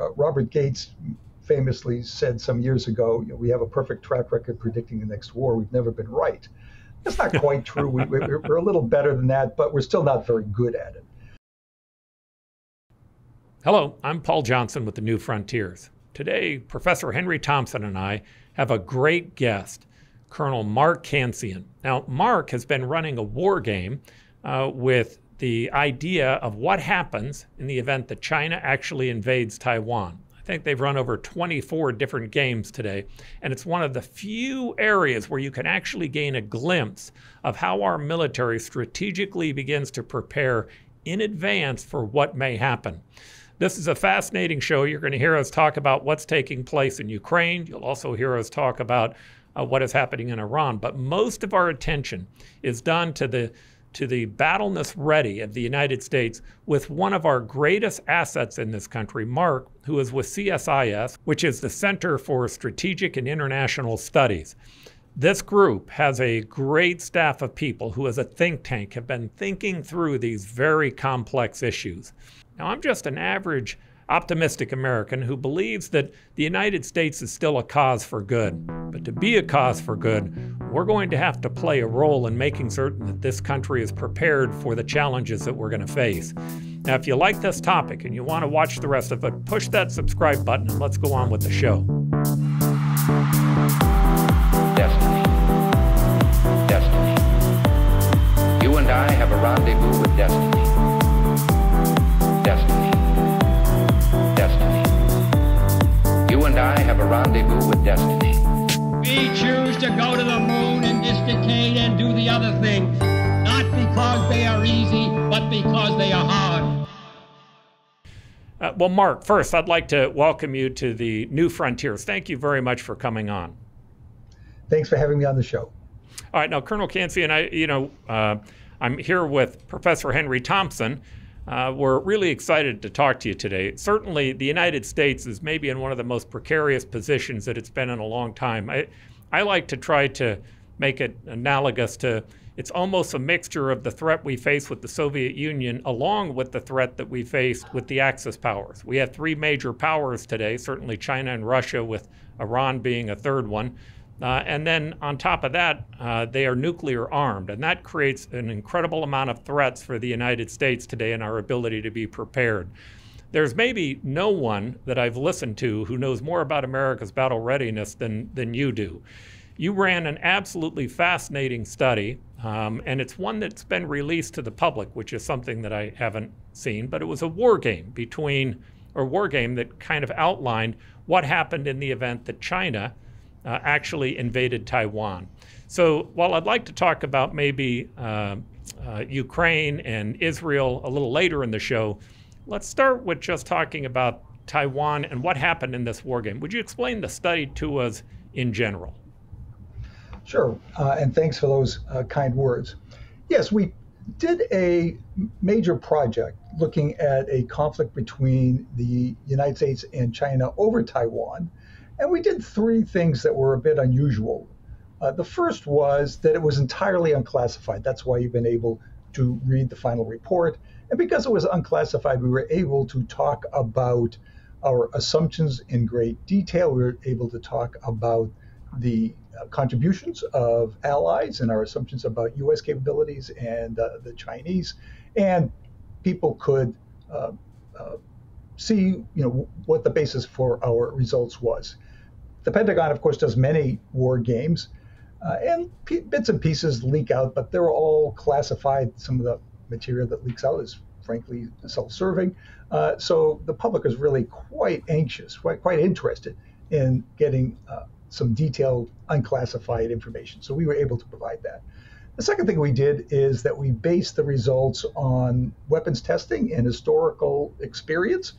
uh, Robert Gates famously said some years ago, you know, we have a perfect track record predicting the next war. We've never been right. That's not quite true. We, we're, we're a little better than that, but we're still not very good at it. Hello, I'm Paul Johnson with the New Frontiers. Today, Professor Henry Thompson and I have a great guest, Colonel Mark Cancian. Now, Mark has been running a war game uh, with the idea of what happens in the event that China actually invades Taiwan. I think they've run over 24 different games today, and it's one of the few areas where you can actually gain a glimpse of how our military strategically begins to prepare in advance for what may happen. This is a fascinating show. You're going to hear us talk about what's taking place in Ukraine. You'll also hear us talk about uh, what is happening in Iran. But most of our attention is done to the to the battleness ready of the United States with one of our greatest assets in this country, Mark, who is with CSIS, which is the Center for Strategic and International Studies. This group has a great staff of people who, as a think tank, have been thinking through these very complex issues. Now, I'm just an average optimistic American who believes that the United States is still a cause for good. But to be a cause for good, we're going to have to play a role in making certain that this country is prepared for the challenges that we're going to face. Now, if you like this topic and you want to watch the rest of it, push that subscribe button and let's go on with the show. Destiny. Destiny. You and I have a rendezvous with destiny. A rendezvous with destiny. We choose to go to the moon in this decade and do the other things, not because they are easy, but because they are hard. Uh, well, Mark, first, I'd like to welcome you to the New Frontiers. Thank you very much for coming on. Thanks for having me on the show. All right, now, Colonel Cancian, I, you know, uh, I'm here with Professor Henry Thompson. Uh, we're really excited to talk to you today. Certainly, the United States is maybe in one of the most precarious positions that it's been in a long time. I, I like to try to make it analogous to it's almost a mixture of the threat we face with the Soviet Union along with the threat that we faced with the Axis powers. We have three major powers today, certainly China and Russia, with Iran being a third one. Uh, and then on top of that, uh, they are nuclear armed. And that creates an incredible amount of threats for the United States today and our ability to be prepared. There's maybe no one that I've listened to who knows more about America's battle readiness than, than you do. You ran an absolutely fascinating study, um, and it's one that's been released to the public, which is something that I haven't seen, but it was a war game between, or war game that kind of outlined what happened in the event that China uh, actually invaded Taiwan. So while I'd like to talk about maybe uh, uh, Ukraine and Israel a little later in the show, let's start with just talking about Taiwan and what happened in this war game. Would you explain the study to us in general? Sure, uh, and thanks for those uh, kind words. Yes, we did a major project looking at a conflict between the United States and China over Taiwan, and we did three things that were a bit unusual. Uh, the first was that it was entirely unclassified. That's why you've been able to read the final report. And because it was unclassified, we were able to talk about our assumptions in great detail. We were able to talk about the uh, contributions of allies and our assumptions about U.S. capabilities and uh, the Chinese, and people could uh, uh, see, you know, what the basis for our results was. The Pentagon, of course, does many war games, uh, and p- bits and pieces leak out, but they're all classified. Some of the material that leaks out is frankly self-serving. Uh, so the public is really quite anxious, quite, quite interested in getting some detailed unclassified information. So we were able to provide that. The second thing we did is that we based the results on weapons testing and historical experience.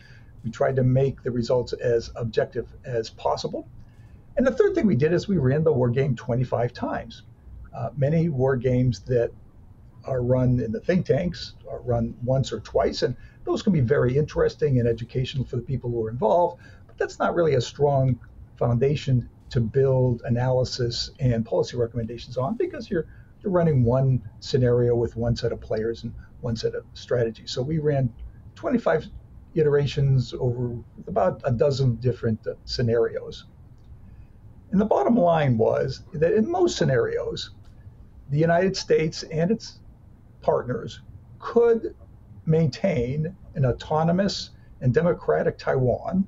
We tried to make the results as objective as possible. And the third thing we did is we ran the war game 25 times. Uh, many war games that are run in the think tanks are run once or twice, and those can be very interesting and educational for the people who are involved, but that's not really a strong foundation to build analysis and policy recommendations on because you're you're running one scenario with one set of players and one set of strategies. So we ran 25 iterations over about a dozen different uh, scenarios. And the bottom line was that in most scenarios, the United States and its partners could maintain an autonomous and democratic Taiwan,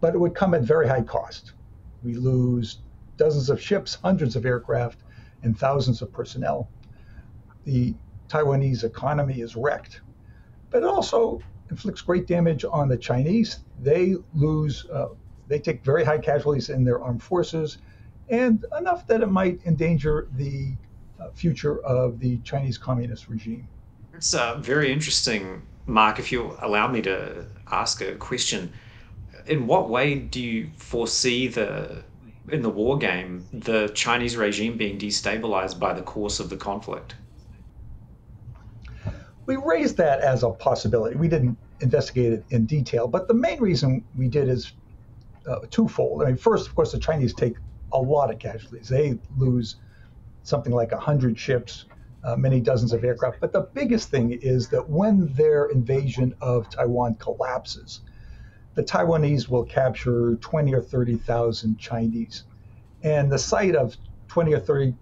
but it would come at very high cost. We lose dozens of ships, hundreds of aircraft, and thousands of personnel. The Taiwanese economy is wrecked, but it also inflicts great damage on the Chinese. They lose, uh, they take very high casualties in their armed forces, and enough that it might endanger the uh, future of the Chinese communist regime. It's uh, very interesting, Mark. If you allow me to ask a question, in what way do you foresee the in the war game the Chinese regime being destabilized by the course of the conflict? We raised that as a possibility. We didn't investigate it in detail, but the main reason we did is uh, twofold. I mean, first, of course, the Chinese take a lot of casualties. They lose something like 100 ships, uh, many dozens of aircraft. But the biggest thing is that when their invasion of Taiwan collapses, the Taiwanese will capture 20 or 30,000 Chinese. And the sight of 20 or 30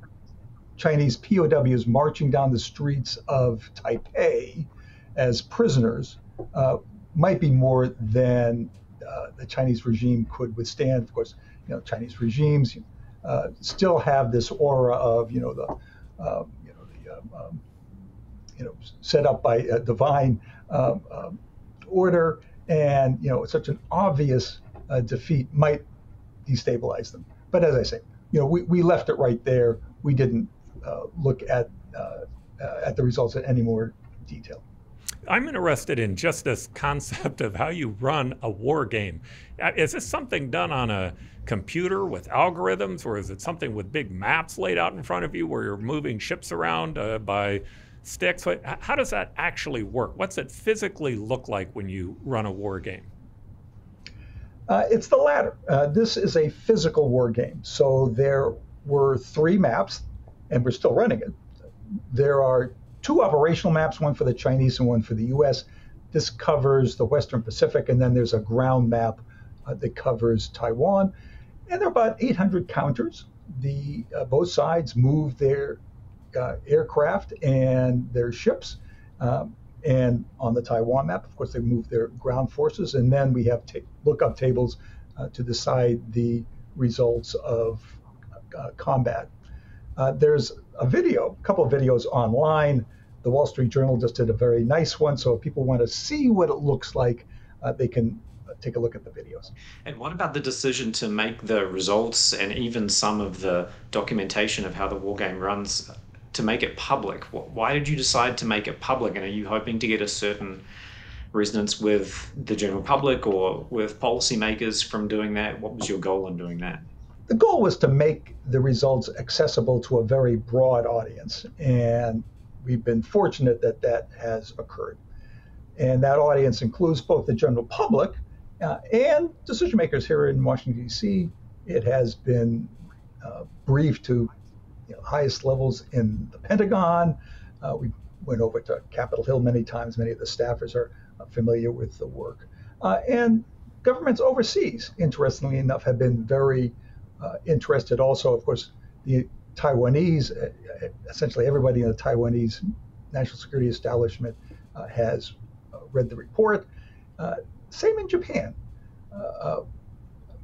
Chinese POWs marching down the streets of Taipei as prisoners uh, might be more than uh, the Chinese regime could withstand. Of course, you know, Chinese regimes uh, still have this aura of, you know, the, uh, you know, the, um, um, you know, set up by a divine um, um, order, and you know, such an obvious uh, defeat might destabilize them. But as I say, you know, we, we left it right there. We didn't uh, look at uh, at the results in any more detail. I'm interested in just this concept of how you run a war game. Uh, is this something done on a computer with algorithms, or is it something with big maps laid out in front of you where you're moving ships around uh, by sticks? How does that actually work? What's it physically look like when you run a war game? Uh, it's the latter. Uh, this is a physical war game. So there were three maps and we're still running it. There are two operational maps, one for the Chinese and one for the U.S. This covers the Western Pacific, and then there's a ground map uh, that covers Taiwan. And there are about 800 counters. The uh, both sides move their uh, aircraft and their ships. Um, and on the Taiwan map, of course, they move their ground forces. And then we have t- lookup tables uh, to decide the results of uh, combat uh, there's a video, a couple of videos online. The Wall Street Journal just did a very nice one. So if people want to see what it looks like, uh, they can uh, take a look at the videos. And what about the decision to make the results and even some of the documentation of how the war game runs to make it public? Why did you decide to make it public? And are you hoping to get a certain resonance with the general public or with policymakers from doing that? What was your goal in doing that? the goal was to make the results accessible to a very broad audience. And we've been fortunate that that has occurred. And that audience includes both the general public uh, and decision makers here in Washington, D.C. It has been uh, briefed to you know, highest levels in the Pentagon. Uh, we went over to Capitol Hill many times. Many of the staffers are familiar with the work. Uh, and governments overseas, interestingly enough, have been very uh, interested. Also, of course, the Taiwanese, uh, essentially everybody in the Taiwanese national security establishment uh, has read the report. same in Japan.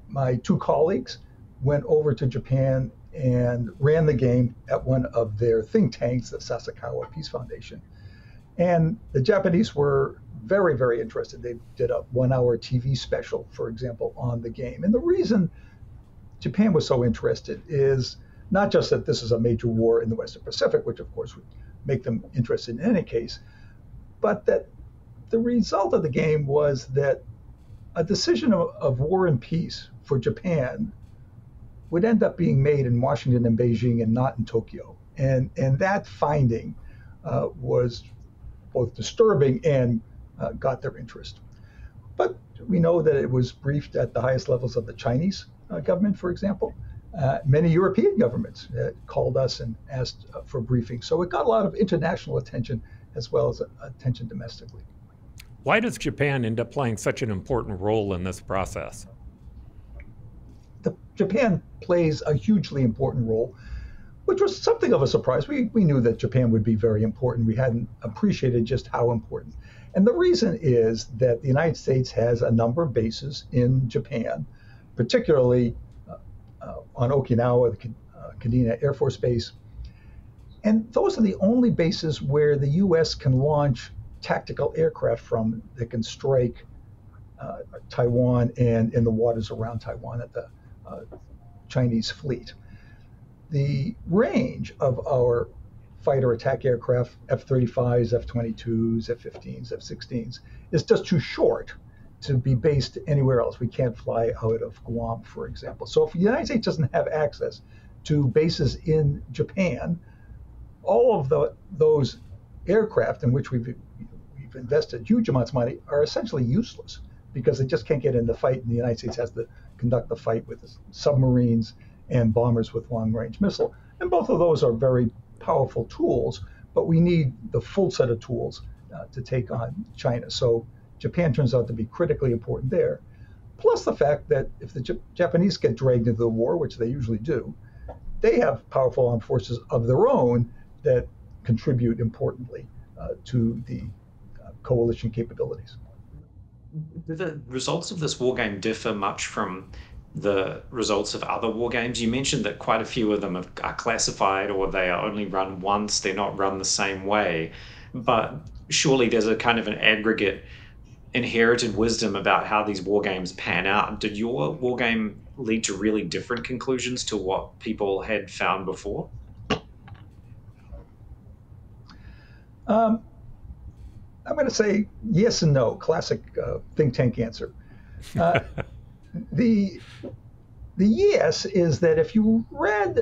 my two colleagues went over to Japan and ran the game at one of their think tanks, the Sasakawa Peace Foundation. And the Japanese were very, very interested. They did a one hour TV special, for example, on the game. And the reason Japan was so interested is not just that this is a major war in the Western Pacific, which of course would make them interested in any case, but that the result of the game was that a decision of, of war and peace for Japan would end up being made in Washington and Beijing and not in Tokyo. And, and that finding uh, was both disturbing and uh, got their interest. But we know that it was briefed at the highest levels of the Chinese uh, government, for example. Uh, many European governments uh, called us and asked for briefings. So it got a lot of international attention as well as attention domestically. Why does Japan end up playing such an important role in this process? The, Japan plays a hugely important role, which was something of a surprise. We, we knew that Japan would be very important. We hadn't appreciated just how important. And the reason is that the United States has a number of bases in Japan, particularly uh, uh, on Okinawa, the uh, Kadena Air Force Base. And those are the only bases where the U.S. can launch tactical aircraft from that can strike uh, Taiwan and in the waters around Taiwan at the Chinese fleet. The range of our fighter attack aircraft, F 35s, F 22s, F 15s, F 16s, is just too short to be based anywhere else. We can't fly out of Guam, for example. So if the United States doesn't have access to bases in Japan, all of the, those aircraft in which we've, we've invested huge amounts of money are essentially useless because they just can't get in the fight, and the United States has to conduct the fight with submarines and bombers with long range missile. And both of those are very powerful tools, but we need the full set of tools uh, to take on China. So Japan turns out to be critically important there. Plus the fact that if the J- Japanese get dragged into the war, which they usually do, they have powerful armed forces of their own that contribute importantly uh, to the uh, coalition capabilities. Do the results of this war game differ much from the results of other war games? You mentioned that quite a few of them are classified or they are only run once, they're not run the same way. But surely there's a kind of an aggregate inherited wisdom about how these war games pan out. Did your war game lead to really different conclusions to what people had found before? Um, I'm going to say yes and no. Classic uh, think tank answer. Uh, the the yes is that if you read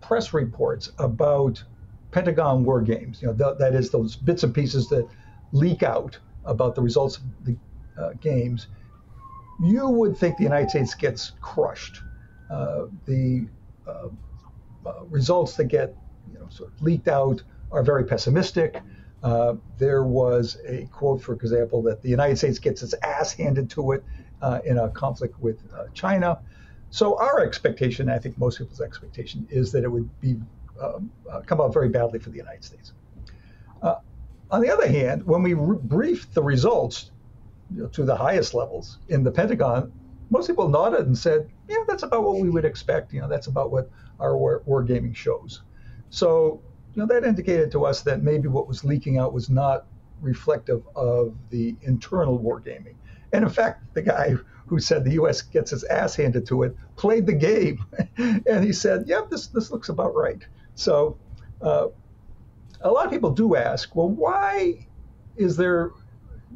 press reports about Pentagon war games, you know th- that is those bits and pieces that leak out about the results of the uh, games, you would think the United States gets crushed. Uh, the uh, uh results that get you know, sort of leaked out are very pessimistic. Uh, there was a quote, for example, that the United States gets its ass handed to it uh, in a conflict with uh, China. So our expectation, I think most people's expectation, is that it would be um, uh, come out very badly for the United States. Uh, on the other hand, when we re- briefed the results you know, to the highest levels in the Pentagon, most people nodded and said, "Yeah, that's about what we would expect. You know, that's about what our war, gaming shows." So, you know, that indicated to us that maybe what was leaking out was not reflective of the internal wargaming. And in fact, the guy who said the U.S. gets his ass handed to it played the game, and he said, "Yep, this this looks about right." So, uh, a lot of people do ask, well, why is there?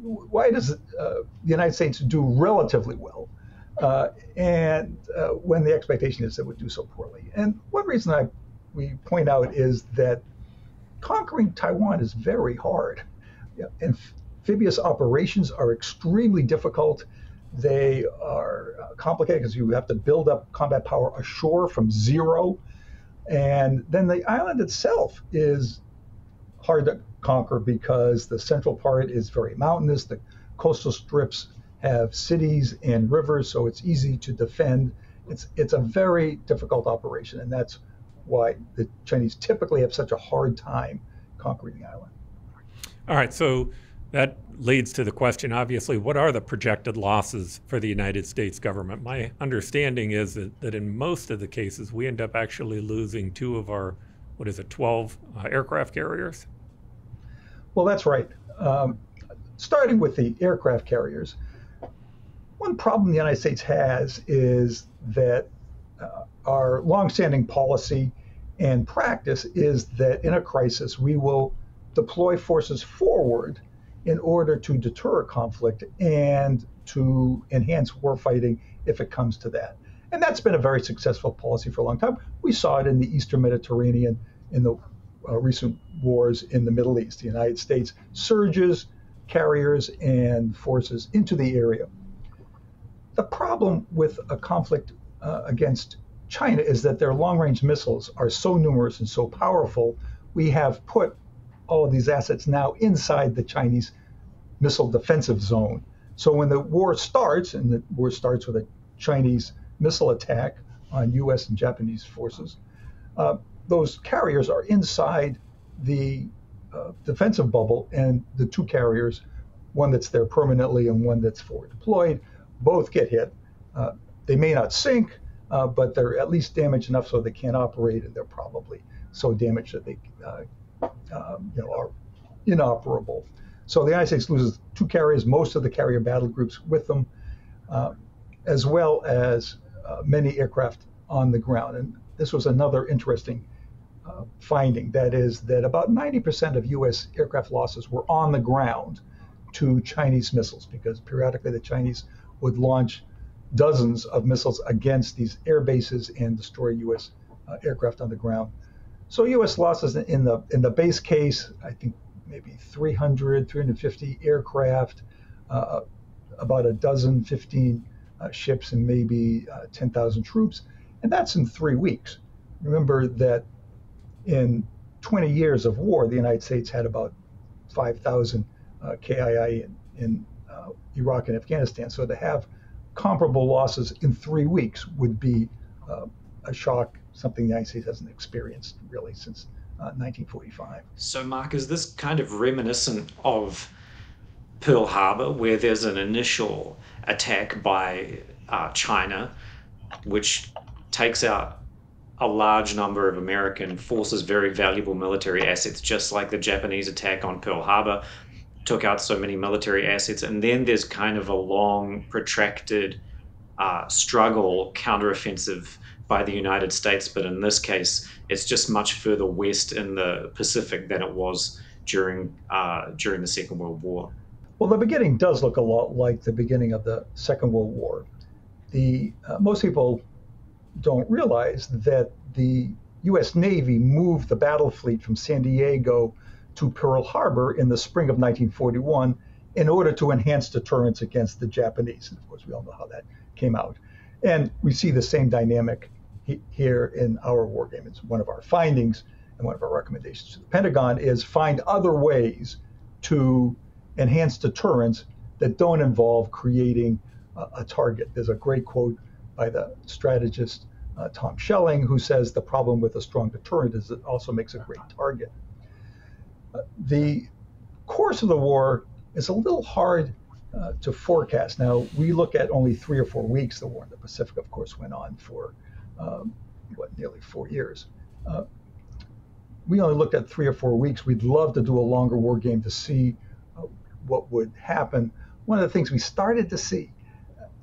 Why does uh, the United States do relatively well, uh, and uh, when the expectation is it would do so poorly? And one reason I we point out is that conquering Taiwan is very hard. Amphibious operations are extremely difficult. They are uh, complicated because you have to build up combat power ashore from zero. And then the island itself is hard to conquer because the central part is very mountainous. The coastal strips have cities and rivers, so it's easy to defend. It's, it's a very difficult operation, and that's why the Chinese typically have such a hard time conquering the island. All right, so that leads to the question obviously, what are the projected losses for the United States government? My understanding is that, that in most of the cases, we end up actually losing two of our, what is it, 12 uh, aircraft carriers? Well, that's right. Um, starting with the aircraft carriers, one problem the United States has is that our longstanding policy and practice is that in a crisis, we will deploy forces forward in order to deter a conflict and to enhance warfighting if it comes to that. And that's been a very successful policy for a long time. We saw it in the Eastern Mediterranean in the uh, recent wars in the Middle East. The United States surges carriers and forces into the area. The problem with a conflict uh, against China is that their long range missiles are so numerous and so powerful, we have put all of these assets now inside the Chinese missile defensive zone. So when the war starts, and the war starts with a Chinese missile attack on U.S. and Japanese forces, uh, those carriers are inside the uh, defensive bubble, and the two carriers, one that's there permanently and one that's forward deployed, both get hit. Uh, they may not sink, uh, but they're at least damaged enough so they can't operate, and they're probably so damaged that they, uh, um, you know, are inoperable. So the United States loses two carriers, most of the carrier battle groups with them, uh, as well as uh, many aircraft on the ground. And this was another interesting uh, finding. That is that about 90% of U.S. aircraft losses were on the ground to Chinese missiles, because periodically the Chinese would launch dozens of missiles against these air bases and destroy U.S. Uh, aircraft on the ground. So U.S. losses in the in the base case, I think maybe 300, 350 aircraft, uh, about a dozen, 15 uh, ships, and maybe uh, 10,000 troops. And that's in three weeks. Remember that in 20 years of war, the United States had about 5,000 uh, KIA in, in uh, Iraq and Afghanistan. So to have comparable losses in three weeks would be uh, a shock, something the United States hasn't experienced really since 1945. Uh, so, Mark, is this kind of reminiscent of Pearl Harbor, where there's an initial attack by uh, China, which takes out a large number of American forces, very valuable military assets, just like the Japanese attack on Pearl Harbor took out so many military assets. And then there's kind of a long, protracted uh, struggle, counteroffensive by the United States, but in this case, it's just much further west in the Pacific than it was during uh, during the Second World War. Well, the beginning does look a lot like the beginning of the Second World War. The uh, most people don't realize that the U.S. Navy moved the battle fleet from San Diego to Pearl Harbor in the spring of 1941 in order to enhance deterrence against the Japanese. And of course, we all know how that came out. And we see the same dynamic here in our war game. It's one of our findings and one of our recommendations to the Pentagon is find other ways to enhance deterrence that don't involve creating a, a target. There's a great quote by the strategist uh, Tom Schelling who says the problem with a strong deterrent is it also makes a great target. The course of the war is a little hard uh, to forecast. Now, we look at only three or four weeks. The war in the Pacific, of course, went on for um, what nearly four years. Uh, we only looked at three or four weeks. We'd love to do a longer war game to see uh, what would happen. One of the things we started to see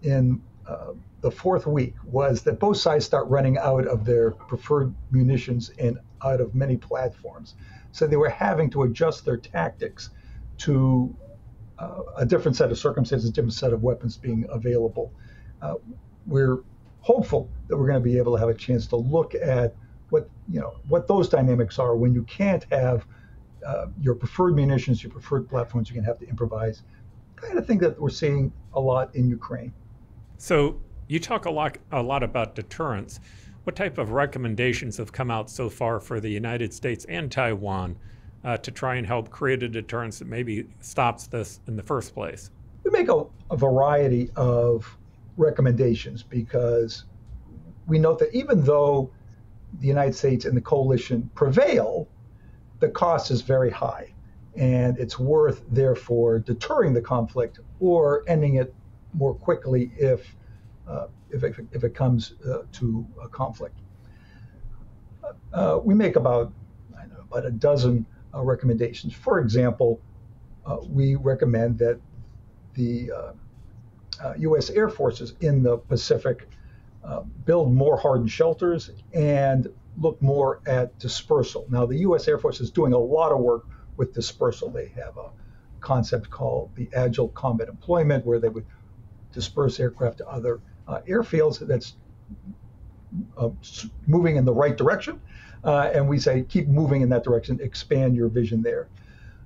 in uh, the fourth week was that both sides start running out of their preferred munitions and out of many platforms. So they were having to adjust their tactics to uh, a different set of circumstances, a different set of weapons being available. Uh, we're hopeful that we're going to be able to have a chance to look at what you know what those dynamics are when you can't have uh, your preferred munitions, your preferred platforms. You're going to have to improvise. Kind of thing that we're seeing a lot in Ukraine. So you talk a lot a lot about deterrence. What type of recommendations have come out so far for the United States and Taiwan uh, to try and help create a deterrence that maybe stops this in the first place? We make a, a variety of recommendations because we note that even though the United States and the coalition prevail, the cost is very high. And it's worth, therefore, deterring the conflict or ending it more quickly if, uh, if, it, if, it, comes uh, to a conflict. Uh, we make about, know, about a dozen uh, recommendations. For example, uh, we recommend that the uh, U.S. Air Forces in the Pacific uh, build more hardened shelters and look more at dispersal. Now, the U.S. Air Force is doing a lot of work with dispersal. They have a concept called the Agile Combat Employment, where they would disperse aircraft to other uh, airfields that's uh, moving in the right direction. Uh, and we say, keep moving in that direction, expand your vision there.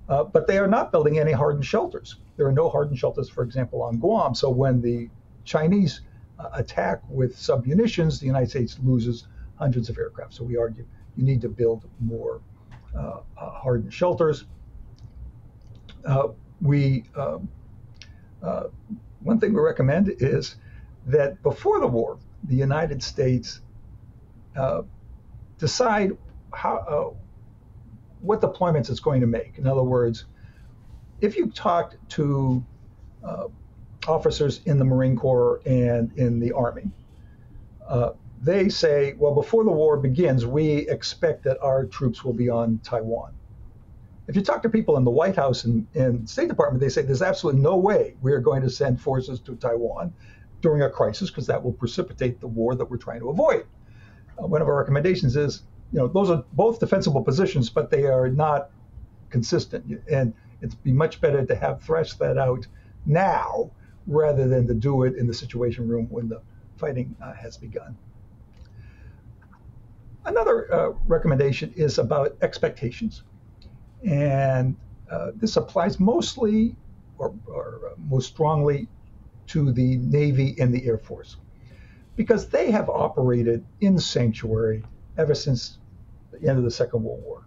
Uh, but they are not building any hardened shelters. There are no hardened shelters, for example, on Guam. So when the Chinese uh, attack with submunitions, the United States loses hundreds of aircraft. So we argue you need to build more uh, hardened shelters. We um, one thing we recommend is that before the war, the United States uh, decide how uh, what deployments it's going to make. In other words, if you talked to uh, officers in the Marine Corps and in the Army, uh, they say, well, before the war begins, we expect that our troops will be on Taiwan. If you talk to people in the White House and, and State Department, they say there's absolutely no way we are going to send forces to Taiwan during a crisis because that will precipitate the war that we're trying to avoid. Uh, one of our recommendations is, you know, those are both defensible positions, but they are not consistent. And it'd be much better to have threshed that out now rather than to do it in the situation room when the fighting uh, has begun. Another uh, recommendation is about expectations. And uh, this applies mostly or, or, uh, most strongly to the Navy and the Air Force because they have operated in sanctuary ever since the end of the Second World War.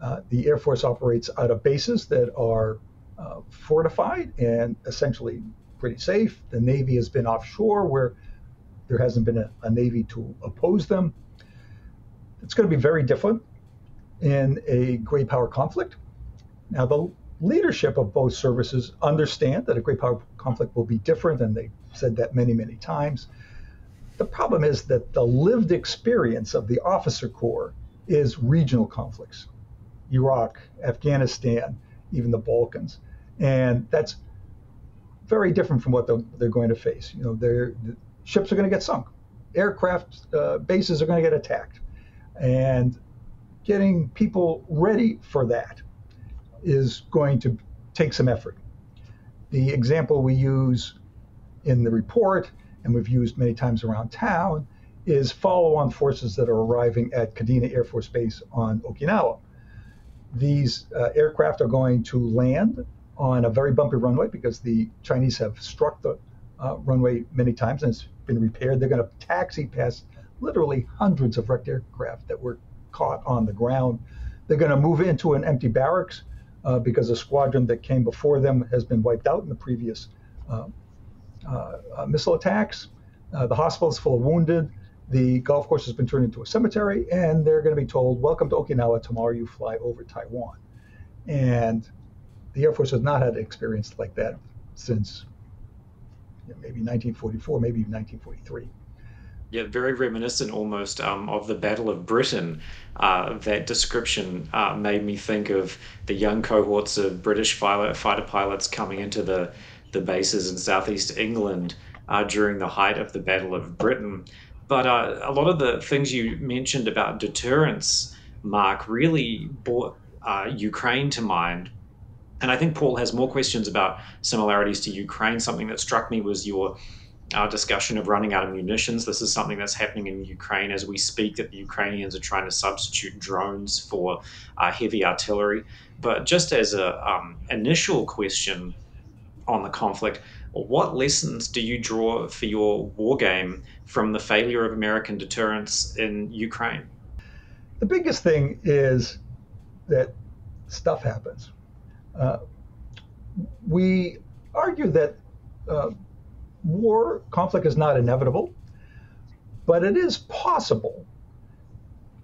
Uh, the Air Force operates out of bases that are uh, fortified and essentially pretty safe. The Navy has been offshore where there hasn't been a, a Navy to oppose them. It's going to be very different in a great power conflict. Now, the leadership of both services understand that a great power conflict will be different, and they said that many, many times. The problem is that the lived experience of the officer corps is regional conflicts Iraq, Afghanistan, even the Balkans. And that's very different from what the, they're going to face. You know, their ships are going to get sunk, aircraft uh, bases are going to get attacked, and getting people ready for that is going to take some effort. The example we use in the report, and we've used many times around town, is follow-on forces that are arriving at Kadena Air Force Base on Okinawa. These uh, aircraft are going to land on a very bumpy runway because the Chinese have struck the uh, runway many times and it's been repaired. They're going to taxi past literally hundreds of wrecked aircraft that were caught on the ground. They're going to move into an empty barracks uh, because a squadron that came before them has been wiped out in the previous uh, uh missile attacks. Uh, the hospital is full of wounded. The golf course has been turned into a cemetery, and they're going to be told, "Welcome to Okinawa. Tomorrow you fly over Taiwan." And the Air Force has not had an experience like that since you know, maybe 1944, maybe 1943. Yeah, very reminiscent almost um, of the Battle of Britain. Uh, that description uh, made me think of the young cohorts of British fighter, fighter pilots coming into the, the bases in southeast England uh, during the height of the Battle of Britain. But uh, a lot of the things you mentioned about deterrence, Mark, really brought uh, Ukraine to mind and I think Paul has more questions about similarities to Ukraine. Something that struck me was your uh, discussion of running out of munitions. This is something that's happening in Ukraine as we speak, that the Ukrainians are trying to substitute drones for uh, heavy artillery. But just as an um, initial question on the conflict, what lessons do you draw for your war game from the failure of American deterrence in Ukraine? The biggest thing is that stuff happens. Uh, we argue that uh, war, conflict is not inevitable, but it is possible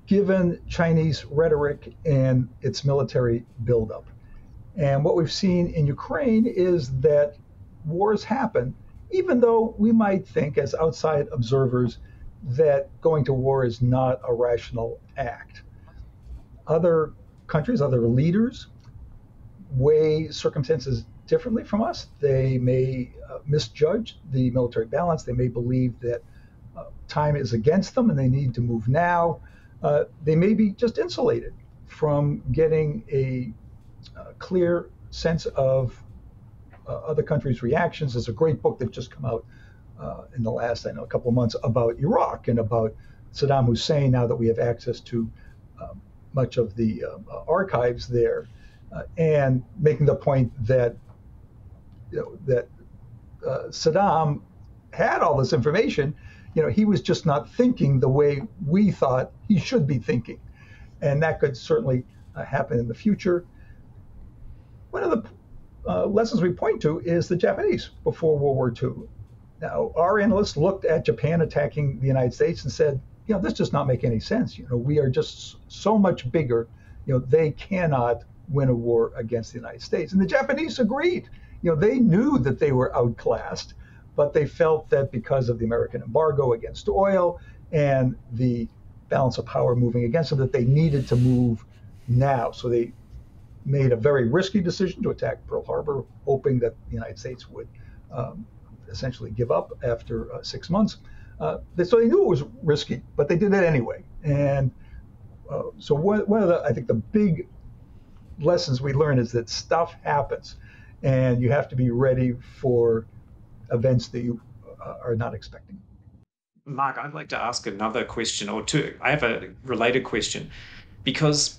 given Chinese rhetoric and its military buildup. And what we've seen in Ukraine is that wars happen, even though we might think, as outside observers, that going to war is not a rational act. Other countries, other leaders, weigh circumstances differently from us. They may uh, misjudge the military balance. They may believe that uh, time is against them and they need to move now. Uh, they may be just insulated from getting a, uh, clear sense of uh, other countries' reactions. There's a great book that just come out uh, in the last, I know, a couple of months about Iraq and about Saddam Hussein. Now that we have access to much of the archives there, uh, and making the point that you know, that uh, Saddam had all this information. You know, he was just not thinking the way we thought he should be thinking, and that could certainly uh, happen in the future. One of the uh, lessons we point to is the Japanese before World War II. Now, our analysts looked at Japan attacking the United States and said, you know, this does not make any sense. You know, we are just so much bigger. You know, they cannot win a war against the United States. And the Japanese agreed. You know, they knew that they were outclassed, but they felt that because of the American embargo against oil and the balance of power moving against them, that they needed to move now. So they made a very risky decision to attack Pearl Harbor, hoping that the United States would um, essentially give up after uh, six months. Uh, so they knew it was risky, but they did it anyway. And uh, so one, one of the, I think the big lessons we learn is that stuff happens, and you have to be ready for events that you uh, are not expecting. Mark, I'd like to ask another question or two. I have a related question because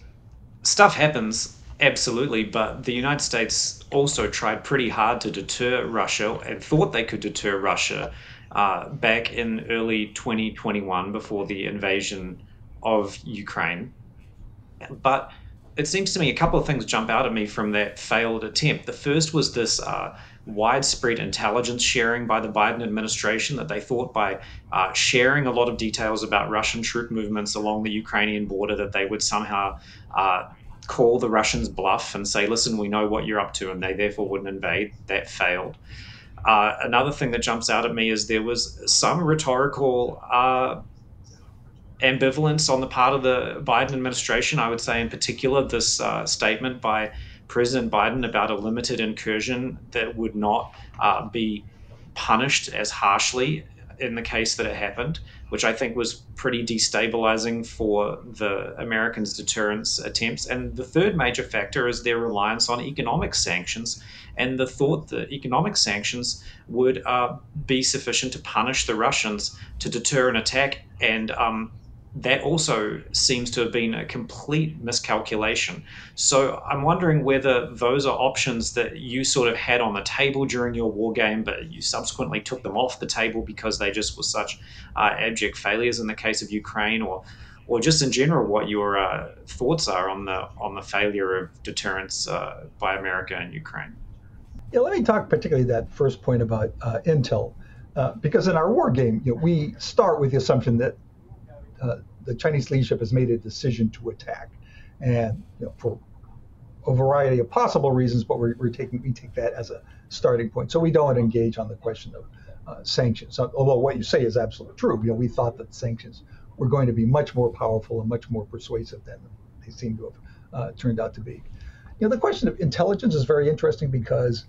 stuff happens absolutely, but the United States also tried pretty hard to deter Russia and thought they could deter Russia uh, back in early 2021 before the invasion of Ukraine. But it seems to me a couple of things jump out at me from that failed attempt. The first was this uh, widespread intelligence sharing by the Biden administration that they thought by uh, sharing a lot of details about Russian troop movements along the Ukrainian border that they would somehow uh, call the Russians bluff and say, listen, we know what you're up to, and they therefore wouldn't invade. That failed. Uh, another thing that jumps out at me is there was some rhetorical uh, ambivalence on the part of the Biden administration. I would say, in particular, this uh, statement by President Biden about a limited incursion that would not uh, be punished as harshly in the case that it happened, which I think was pretty destabilizing for the Americans' deterrence attempts. And the third major factor is their reliance on economic sanctions and the thought that economic sanctions would uh, be sufficient to punish the Russians to deter an attack. And um, that also seems to have been a complete miscalculation. So I'm wondering whether those are options that you sort of had on the table during your war game, but you subsequently took them off the table because they just were such uh, abject failures in the case of Ukraine, or or just in general, what your uh, thoughts are on the on the failure of deterrence uh, by America and Ukraine. Yeah, let me talk particularly that first point about uh, intel, uh, because in our war game, you know, we start with the assumption that uh, the Chinese leadership has made a decision to attack, and you know, for a variety of possible reasons, but we're, we're, taking we take that as a starting point. So we don't engage on the question of uh, sanctions. Although what you say is absolutely true. You know, we thought that sanctions were going to be much more powerful and much more persuasive than they seem to have uh, turned out to be. You know, the question of intelligence is very interesting because,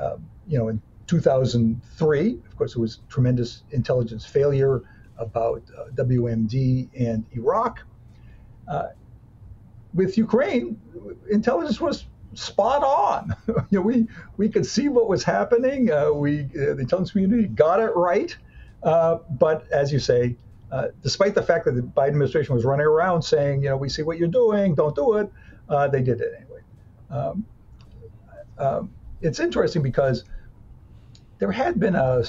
uh, you know, in 2003, of course, it was tremendous intelligence failure about uh, WMD and Iraq. Uh, with Ukraine, intelligence was spot on. you know, we we could see what was happening. Uh, we uh, the intelligence community got it right. Uh, but as you say, uh, despite the fact that the Biden administration was running around saying, you know, we see what you're doing, don't do it, they did it anyway. Um, um, it's interesting because there had been a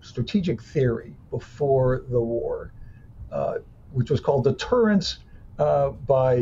strategic theory before the war, uh, which was called deterrence uh, by,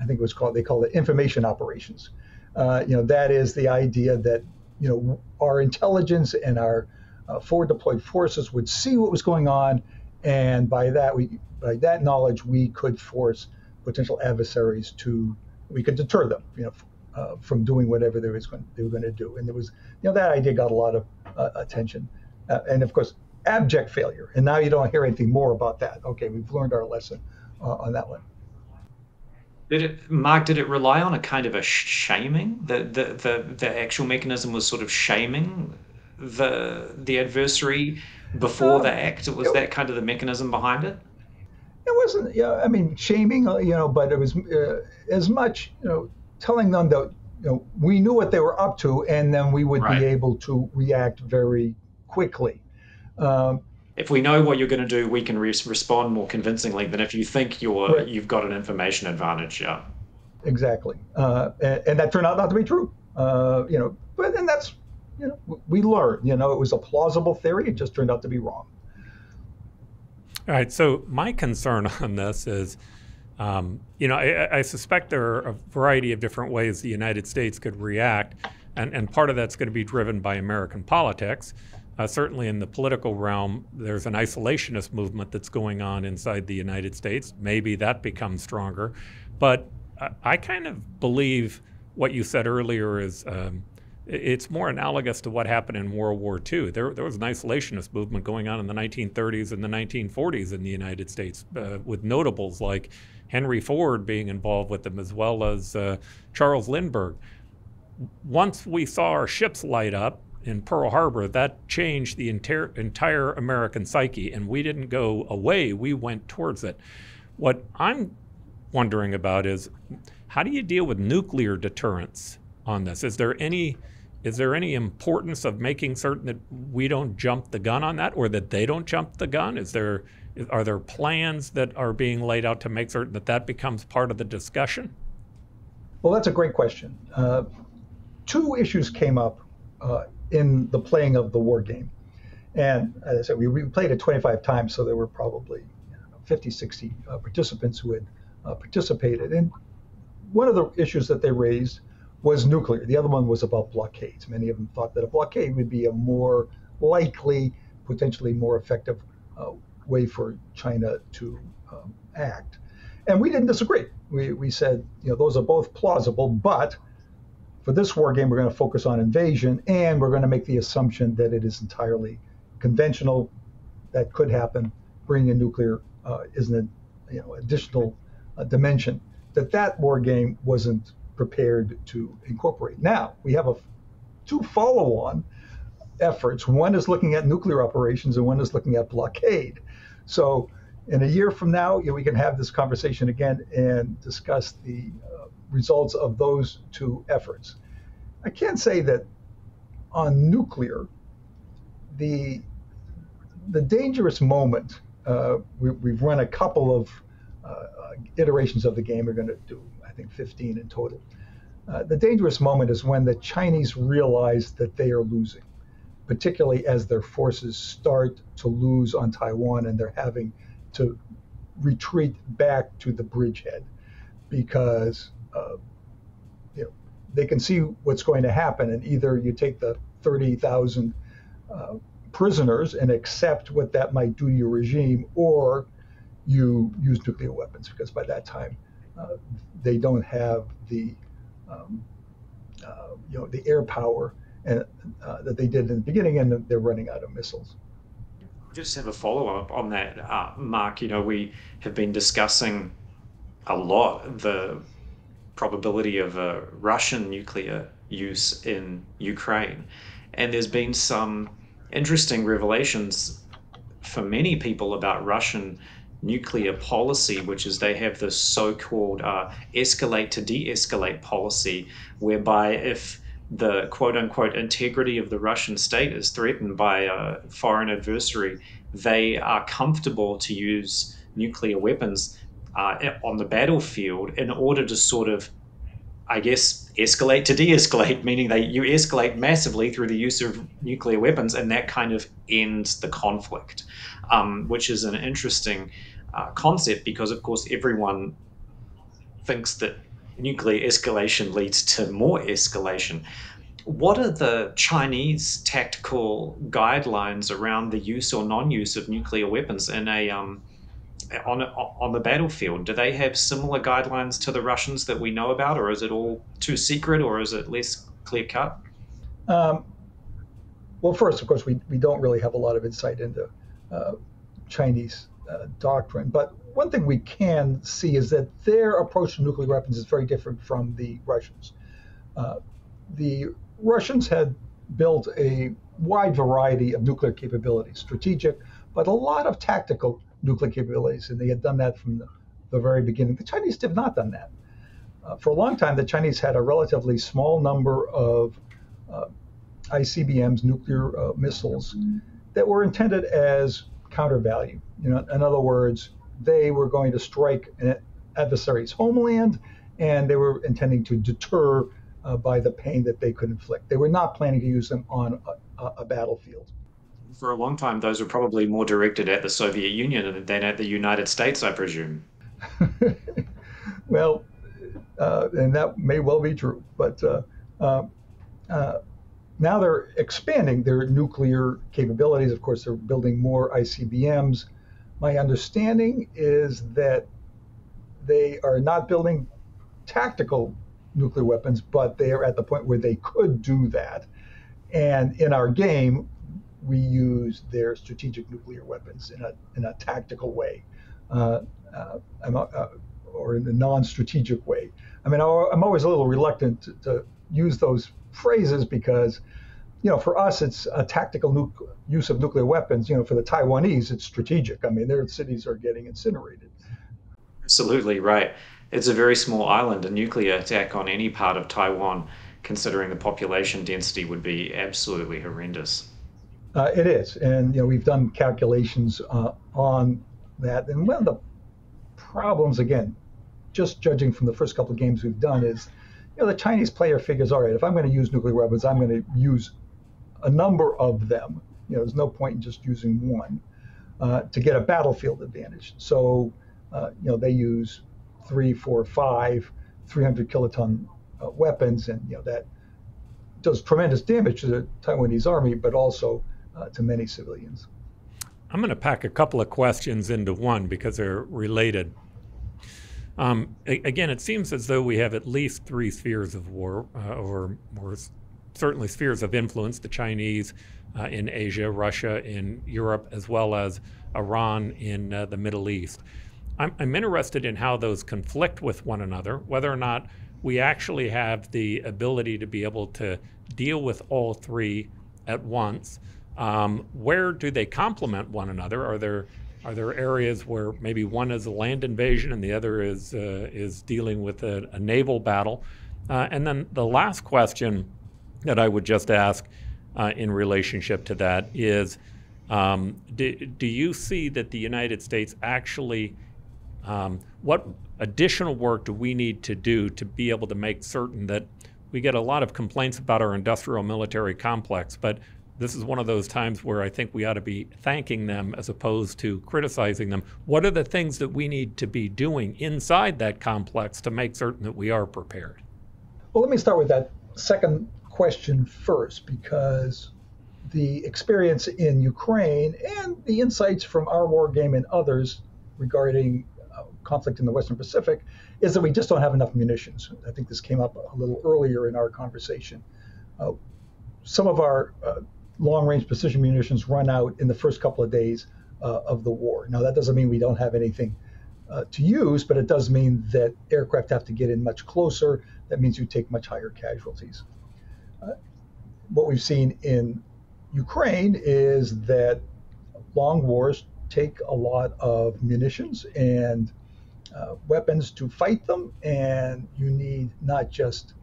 I think it was called, they called it information operations. Uh, you know, that is the idea that, you know, our intelligence and our uh, forward deployed forces would see what was going on. And by that, we, by that knowledge, we could force potential adversaries to, we could deter them, you know, uh, from doing whatever they, was going, they were going to do. And there was, you know, that idea got a lot of uh, attention uh, and of course, abject failure. And now you don't hear anything more about that. Okay, we've learned our lesson uh, on that one. Did it, Mark? Did it rely on a kind of a shaming? The, the the the actual mechanism was sort of shaming the the adversary before uh, the act. Was it, that kind of the mechanism behind it? It wasn't. Yeah, I mean, shaming. Uh, you know, but it was uh, as much. You know, telling them that you know we knew what they were up to, and then we would right. be able to react very quickly. Um, if we know what you're going to do, we can re- respond more convincingly than if you think you're right. you've got an information advantage. Yeah, exactly, uh, and, and, that turned out not to be true. Uh, you know, but and that's you know we learned. You know, it was a plausible theory. It just turned out to be wrong. All right. So my concern on this is. Um, you know, I, I, suspect there are a variety of different ways the United States could react and, and part of that's going to be driven by American politics. Uh, certainly in the political realm, there's an isolationist movement that's going on inside the United States. Maybe that becomes stronger. But I, I kind of believe what you said earlier is um, it's more analogous to what happened in World War II. There, there was an isolationist movement going on in the 1930s and the 1940s in the United States, uh, with notables like Henry Ford being involved with them, as well as uh, Charles Lindbergh. Once we saw our ships light up in Pearl Harbor, that changed the entire, entire American psyche, and we didn't go away, we went towards it. What I'm wondering about is how do you deal with nuclear deterrence on this? Is there any is there any importance of making certain that we don't jump the gun on that or that they don't jump the gun? Is there are there plans that are being laid out to make certain that that becomes part of the discussion? Well, that's a great question. Uh, two issues came up uh, in the playing of the war game. And as I said, we, we played it 25 times, so there were probably you know, 50, 60 uh, participants who had uh, participated. And one of the issues that they raised was nuclear. The other one was about blockades. Many of them thought that a blockade would be a more likely, potentially more effective uh, way for China to um, act. And we didn't disagree. We, we said, you know, those are both plausible, but for this war game, we're going to focus on invasion and we're going to make the assumption that it is entirely conventional. That could happen. Bringing in nuclear uh, is an you know, additional uh, dimension. That that war game wasn't prepared to incorporate. Now, we have a, two follow on efforts. One is looking at nuclear operations, and one is looking at blockade. So, in a year from now, you know, we can have this conversation again and discuss the uh, results of those two efforts. I can't say that on nuclear, the the dangerous moment. Uh, we, have run a couple of uh, iterations of the game. We're going to do I think 15 in total. Uh, the dangerous moment is when the Chinese realize that they are losing, particularly as their forces start to lose on Taiwan and they're having to retreat back to the bridgehead because uh, you know, they can see what's going to happen, and either you take the 30,000 uh, prisoners and accept what that might do to your regime, or you use nuclear weapons because by that time uh, they don't have the um, uh, you know the air power and, uh, that they did in the beginning, and they're running out of missiles. Just have a follow up on that, uh, Mark. You know, we have been discussing a lot the probability of a Russian nuclear use in Ukraine, and there's been some interesting revelations for many people about Russian nuclear policy, which is they have this so called uh, escalate to de escalate policy, whereby if the quote unquote integrity of the Russian state is threatened by a foreign adversary, they are comfortable to use nuclear weapons uh, on the battlefield in order to sort of I guess escalate to de-escalate, meaning that you escalate massively through the use of nuclear weapons, and that kind of ends the conflict, um, which is an interesting uh, concept because, of course, everyone thinks that nuclear escalation leads to more escalation. What are the Chinese tactical guidelines around the use or non-use of nuclear weapons in a um, on on the battlefield? Do they have similar guidelines to the Russians that we know about, or is it all too secret, or is it less clear cut? Um, well, first, of course, we, we don't really have a lot of insight into uh, Chinese uh, doctrine. But one thing we can see is that their approach to nuclear weapons is very different from the Russians. Uh, the Russians had built a wide variety of nuclear capabilities, strategic, but a lot of tactical nuclear capabilities, and they had done that from the, the very beginning. The Chinese have not done that. Uh, for a long time, the Chinese had a relatively small number of uh, ICBMs, nuclear uh, missiles, that were intended as counter value. You know, in other words, they were going to strike an adversary's homeland, and they were intending to deter uh, by the pain that they could inflict. They were not planning to use them on a, a, battlefield. For a long time, those were probably more directed at the Soviet Union than at the United States, I presume. well, uh, and that may well be true, but uh, uh uh, now they're expanding their nuclear capabilities. Of course, they're building more ICBMs. My understanding is that they are not building tactical nuclear weapons, but they are at the point where they could do that. And in our game, we use their strategic nuclear weapons in a, in a tactical way, uh, uh, uh, or in a non-strategic way. I mean, I'm always a little reluctant to, to use those phrases because, you know, for us it's a tactical nu- use of nuclear weapons. You know, for the Taiwanese it's strategic. I mean, their cities are getting incinerated. Absolutely right. It's a very small island. A nuclear attack on any part of Taiwan, considering the population density, would be absolutely horrendous. Uh, it is, and you know we've done calculations uh, on that, and one of the problems, again, just judging from the first couple of games we've done, is you know the Chinese player figures, all right, if I'm going to use nuclear weapons, I'm going to use a number of them. You know, there's no point in just using one uh, to get a battlefield advantage. So, uh, you know, they use three, four, five, 300 kiloton uh, weapons, and you know that does tremendous damage to the Taiwanese army, but also to many civilians. I'm going to pack a couple of questions into one because they're related. Um, a- again, it seems as though we have at least three spheres of war, uh, or, or certainly spheres of influence the Chinese uh, in Asia, Russia in Europe, as well as Iran in uh, the Middle East. I'm, I'm interested in how those conflict with one another, whether or not we actually have the ability to be able to deal with all three at once. Um, where do they complement one another? Are there are there areas where maybe one is a land invasion and the other is uh, is dealing with a, a naval battle? Uh, and then the last question that I would just ask uh, in relationship to that is, um, do, do you see that the United States actually um, what additional work do we need to do to be able to make certain that we get a lot of complaints about our industrial military complex, but this is one of those times where I think we ought to be thanking them as opposed to criticizing them. What are the things that we need to be doing inside that complex to make certain that we are prepared? Well, let me start with that second question first, because the experience in Ukraine and the insights from our war game and others regarding uh, conflict in the Western Pacific is that we just don't have enough munitions. I think this came up a little earlier in our conversation. Uh, some of our uh, long range precision munitions run out in the first couple of days uh, of the war. Now, that doesn't mean we don't have anything uh, to use, but it does mean that aircraft have to get in much closer. That means you take much higher casualties. Uh, what we've seen in Ukraine is that long wars take a lot of munitions and uh, weapons to fight them, and you need not just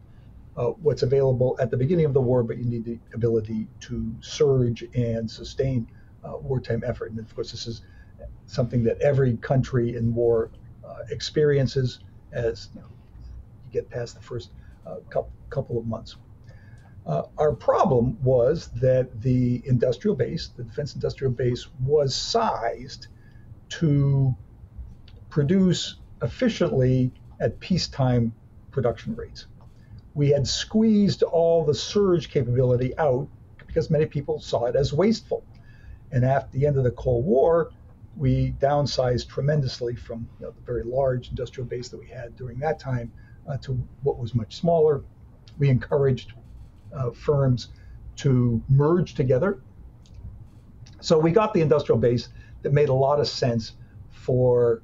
uh, what's available at the beginning of the war, but you need the ability to surge and sustain uh, wartime effort. And of course, this is something that every country in war uh, experiences as you, know, you, get past the first uh, couple, couple of months. Uh, our problem was that the industrial base, the defense industrial base, was sized to produce efficiently at peacetime production rates we had squeezed all the surge capability out because many people saw it as wasteful. And at the end of the Cold War, we downsized tremendously from you know, the very large industrial base that we had during that time uh, to what was much smaller. We encouraged uh, firms to merge together. So we got the industrial base that made a lot of sense for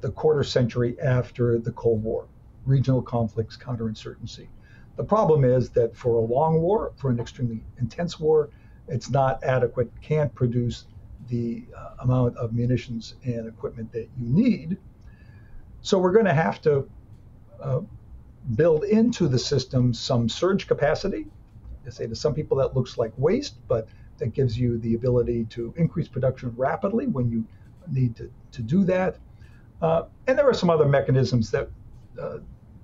the quarter century after the Cold War regional conflicts, counterinsurgency. The problem is that for a long war, for an extremely intense war, it's not adequate, can't produce the uh, amount of munitions and equipment that you need. So we're going to have to uh, build into the system some surge capacity. I say to some people that looks like waste, but that gives you the ability to increase production rapidly when you need to, to do that. Uh, and there are some other mechanisms that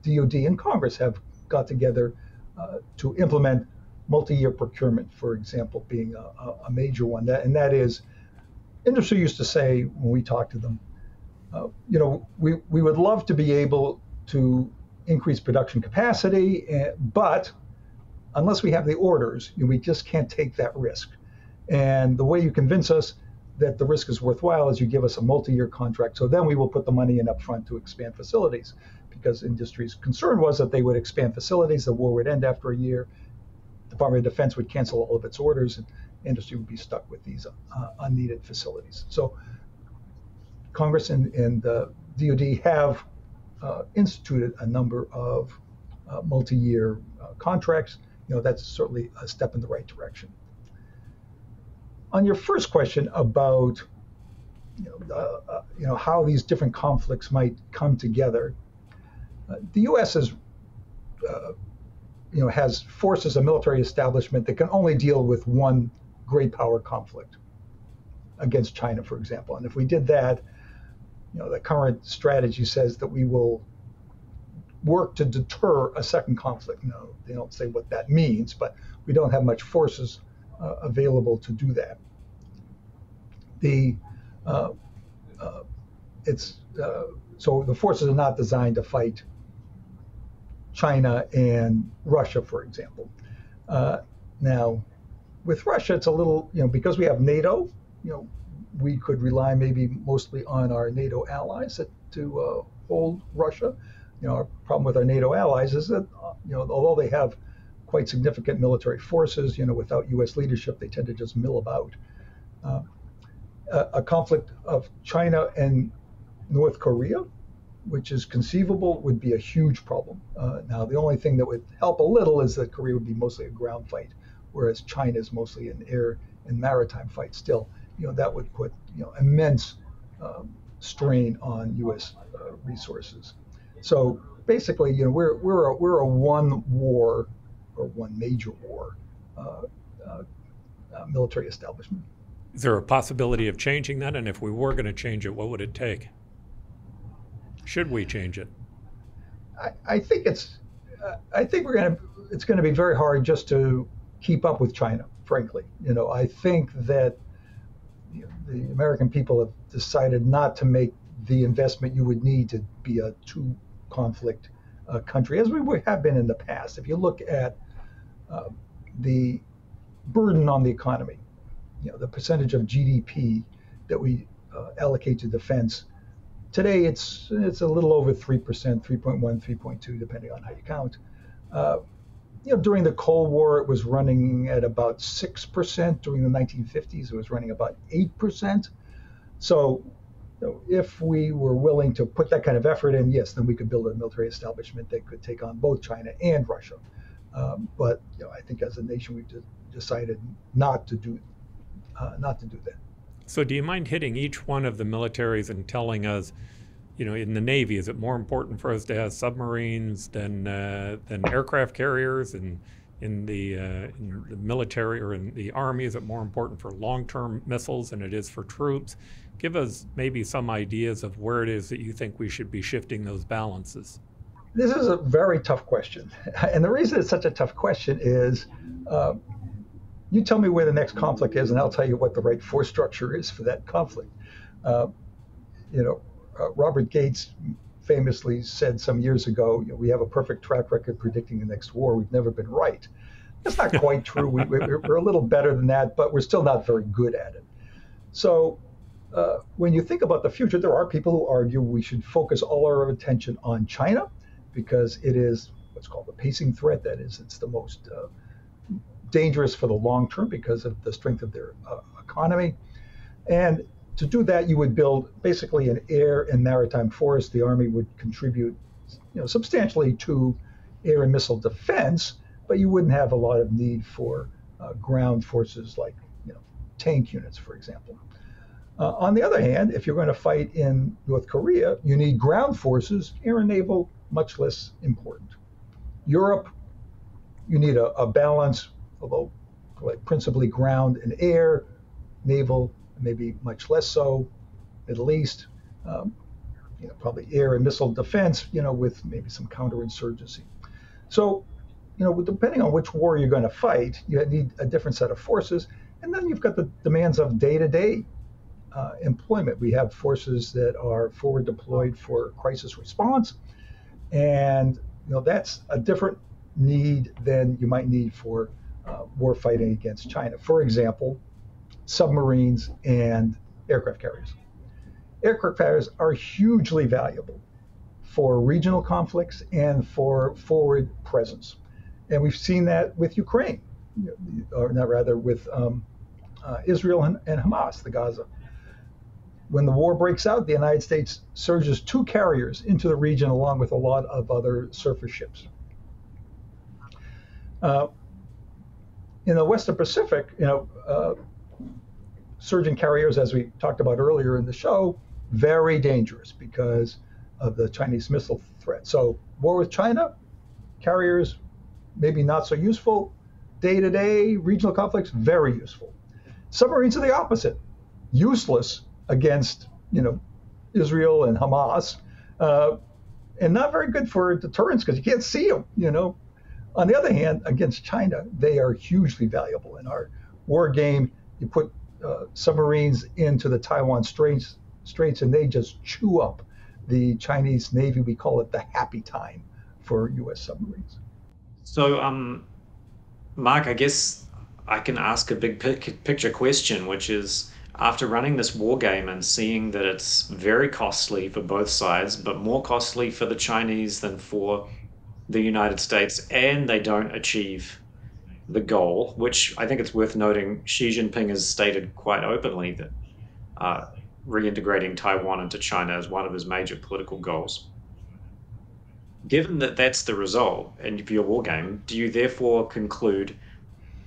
DoD and Congress have got together uh, to implement multi-year procurement, for example, being a, a, major one. That, and that is, industry used to say when we talked to them, uh, you know, we, we would love to be able to increase production capacity, and, but unless we have the orders, you know, we just can't take that risk. And the way you convince us that the risk is worthwhile is you give us a multi-year contract. So then we will put the money in upfront to expand facilities, because industry's concern was that they would expand facilities, the war would end after a year, the Department of Defense would cancel all of its orders, and industry would be stuck with these uh, unneeded facilities. So Congress and, and the DoD have uh, instituted a number of uh, multi-year uh, contracts. You know, that's certainly a step in the right direction. On your first question about you know, uh, you know how these different conflicts might come together, the U.S. is you know has forces a military establishment that can only deal with one great power conflict against China, for example. And if we did that, you know, the current strategy says that we will work to deter a second conflict. No, they don't say what that means, but we don't have much forces uh, available to do that. The uh, uh, it's uh, so the forces are not designed to fight China and Russia, for example. Uh, now, with Russia, it's a little, you know, because we have NATO, you know, we could rely maybe mostly on our NATO allies to uh, hold Russia. You know, our problem with our NATO allies is that, uh, you know, although they have quite significant military forces, you know, without U.S. leadership, they tend to just mill about. Uh, a, a conflict of China and North Korea which is conceivable, would be a huge problem. Uh, now, the only thing that would help a little is that Korea would be mostly a ground fight, whereas China is mostly an air and maritime fight. Still, you know, that would put you know immense um, strain on U.S. Uh, resources. So basically, you know, we're we're a, we're a one war or one major war uh, uh, military establishment. Is there a possibility of changing that? And if we were going to change it, what would it take? Should we change it? I, I think it's. Uh, I think we're going to. It's going to be very hard just to keep up with China. Frankly, you know, I think that the American people have decided not to make the investment you would need to be a two conflict uh, country, as we have been in the past. If you look at uh, the burden on the economy, you know, the percentage of GDP that we uh, allocate to defense Today, it's it's a little over three percent, 3.1, 3.2, depending on how you count. Uh, you know, during the Cold War, it was running at about six percent. During the 1950s, it was running about eight percent. So, you know, if we were willing to put that kind of effort in, yes, then we could build a military establishment that could take on both China and Russia. Um, but you know, I think as a nation, we've decided not to do uh, not to do that. So, do you mind hitting each one of the militaries and telling us, you know, in the Navy, is it more important for us to have submarines than uh, than aircraft carriers? And in the, uh, in the military or in the Army, is it more important for long-term missiles than it is for troops? Give us maybe some ideas of where it is that you think we should be shifting those balances. This is a very tough question, and the reason it's such a tough question is. Uh, you tell me where the next conflict is, and I'll tell you what the right force structure is for that conflict. Uh, you know, uh, Robert Gates famously said some years ago, you know, we have a perfect track record predicting the next war. We've never been right. That's not quite true. We, are a little better than that, but we're still not very good at it. So uh, when you think about the future, there are people who argue we should focus all our attention on China because it is what's called the pacing threat. That is, it's the most uh, dangerous for the long term because of the strength of their uh, economy. And to do that, you would build basically an air and maritime force. The Army would contribute you know, substantially to air and missile defense, but you wouldn't have a lot of need for uh, ground forces like you know, tank units, for example. Uh, on the other hand, if you're going to fight in North Korea, you need ground forces, air and naval, much less important. Europe, you need a, a balance although principally ground and air, naval, maybe much less so, Middle East, um, you know, probably air and missile defense, you know, with maybe some counterinsurgency. So, you know, depending on which war you're going to fight, you need a different set of forces. And then you've got the demands of day-to-day uh, employment. We have forces that are forward deployed for crisis response, and you know that's a different need than you might need for uh, war fighting against China. For example, submarines and aircraft carriers. Aircraft carriers are hugely valuable for regional conflicts and for forward presence. And we've seen that with Ukraine, or not rather with um, uh, Israel and, and Hamas, the Gaza. When the war breaks out, the United States surges two carriers into the region along with a lot of other surface ships. Uh, in the Western Pacific, you know, uh, surging carriers, as we talked about earlier in the show, very dangerous because of the Chinese missile threat. So, war with China, carriers maybe not so useful. Day to day regional conflicts, very useful. Submarines are the opposite, useless against you know Israel and Hamas, uh, and not very good for deterrence because you can't see them. You know. On the other hand, against China, they are hugely valuable in our war game. You put uh, submarines into the Taiwan Straits, Straits, and they just chew up the Chinese Navy. We call it the happy time for U.S. submarines. So, um, Mark, I guess I can ask a big picture question, which is after running this war game and seeing that it's very costly for both sides, but more costly for the Chinese than for the United States, and they don't achieve the goal, which I think it's worth noting Xi Jinping has stated quite openly that uh, reintegrating Taiwan into China is one of his major political goals. Given that that's the result and of your war game, do you therefore conclude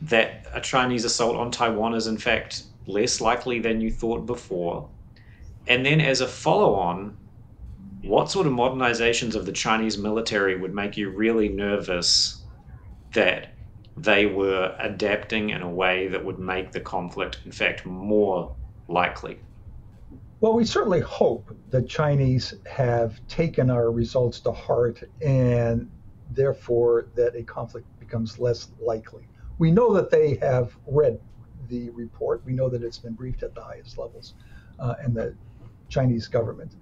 that a Chinese assault on Taiwan is in fact less likely than you thought before? And then, as a follow on, what sort of modernizations of the Chinese military would make you really nervous that they were adapting in a way that would make the conflict, in fact, more likely? Well, we certainly hope the Chinese have taken our results to heart and therefore that a conflict becomes less likely. We know that they have read the report. We know that it's been briefed at the highest levels uh, and the Chinese government.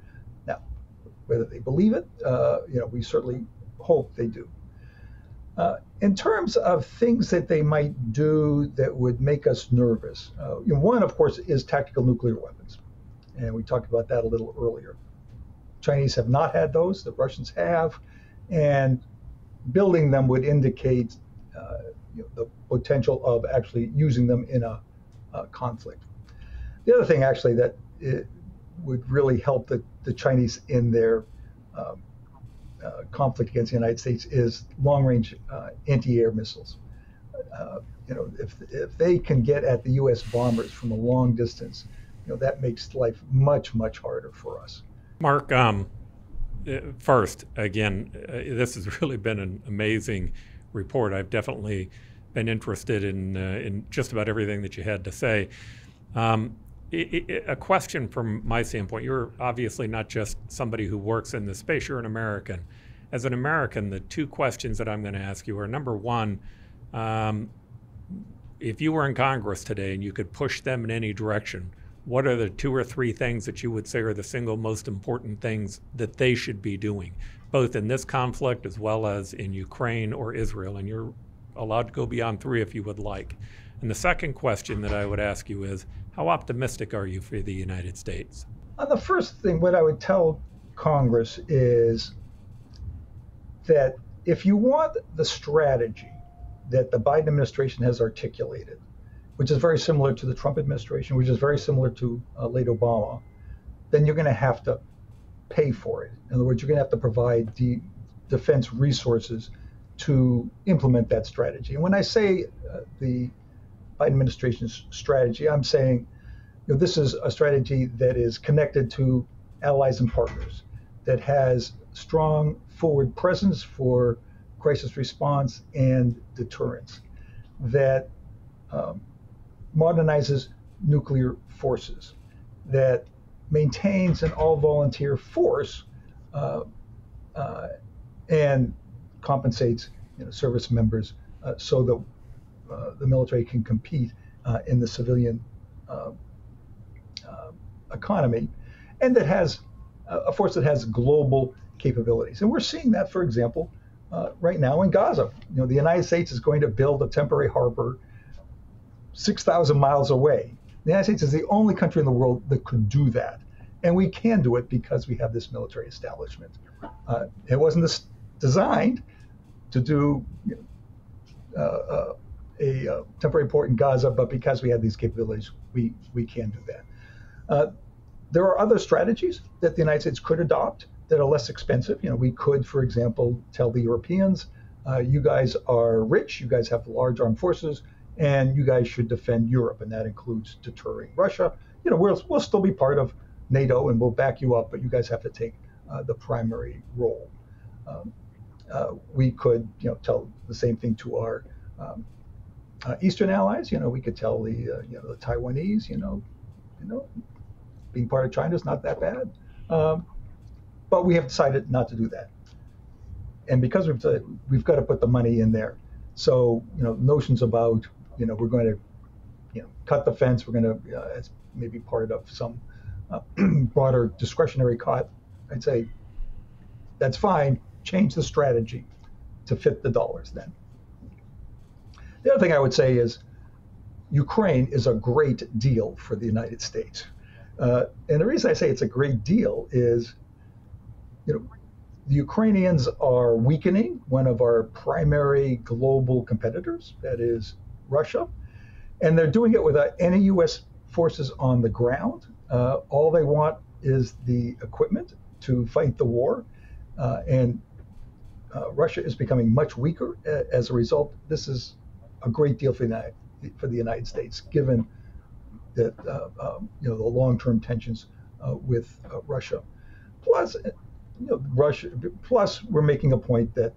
Whether they believe it, uh, you know, we certainly hope they do. Uh, in terms of things that they might do that would make us nervous, uh, you know, one, of course, is tactical nuclear weapons and we talked about that a little earlier. Chinese have not had those, the Russians have, and building them would indicate uh, you know, the potential of actually using them in a, a conflict. The other thing, actually, that would really help the, the Chinese in their um, uh, conflict against the United States is long-range uh, anti-air missiles. Uh, you know, if if they can get at the U.S. bombers from a long distance, you know, that makes life much, much harder for us. Mark, um, uh, first, again, uh, this has really been an amazing report. I've definitely been interested in, uh, in just about everything that you had to say. Um, a question from my standpoint you're obviously not just somebody who works in this space, you're an American. As an American, the two questions that I'm going to ask you are number one, um, if you were in Congress today and you could push them in any direction, what are the two or three things that you would say are the single most important things that they should be doing, both in this conflict as well as in Ukraine or Israel? And you're allowed to go beyond three if you would like. And the second question that I would ask you is how optimistic are you for the United States? On the first thing, what I would tell Congress is that if you want the strategy that the Biden administration has articulated, which is very similar to the Trump administration, which is very similar to uh, late Obama, then you're going to have to pay for it. In other words, you're going to have to provide the defense resources to implement that strategy. And when I say uh, the Biden administration's strategy, I'm saying you know, this is a strategy that is connected to allies and partners, that has strong forward presence for crisis response and deterrence, that um, modernizes nuclear forces, that maintains an all volunteer force uh, uh, and compensates you know, service members uh, so that the military can compete uh, in the civilian uh, economy, and that has a force that has global capabilities. And we're seeing that, for example, uh, right now in Gaza. You know, the United States is going to build a temporary harbor 6,000 miles away. The United States is the only country in the world that could do that. And we can do it because we have this military establishment. Uh, it wasn't designed to do uh, uh, a uh, temporary port in Gaza, but because we have these capabilities, we, we can do that. Uh, there are other strategies that the United States could adopt that are less expensive. You know, we could, for example, tell the Europeans, uh, you guys are rich, you guys have large armed forces, and you guys should defend Europe, and that includes deterring Russia. You know, we'll, we'll still be part of NATO and we'll back you up, but you guys have to take uh, the primary role. Um, uh, we could, you know, tell the same thing to our um, uh, Eastern allies. You know, we could tell the, uh, you know, the Taiwanese, you know, you know, being part of China is not that bad. Um, but we have decided not to do that. And because we've we've got to put the money in there. So you know notions about you know we're going to you know cut the fence. We're going to uh, as maybe part of some uh, broader discretionary cut. I'd say that's fine. Change the strategy to fit the dollars then. The other thing I would say is Ukraine is a great deal for the United States. Uh, and the reason I say it's a great deal is you know, the Ukrainians are weakening one of our primary global competitors, that is Russia, and they're doing it without any U.S. forces on the ground. Uh, all they want is the equipment to fight the war, uh, and uh, Russia is becoming much weaker as a result. This is a great deal for the United, for the United States, given that uh, um, you know the long-term tensions uh, with uh, Russia. Plus, you know, Russia. Plus, we're making a point that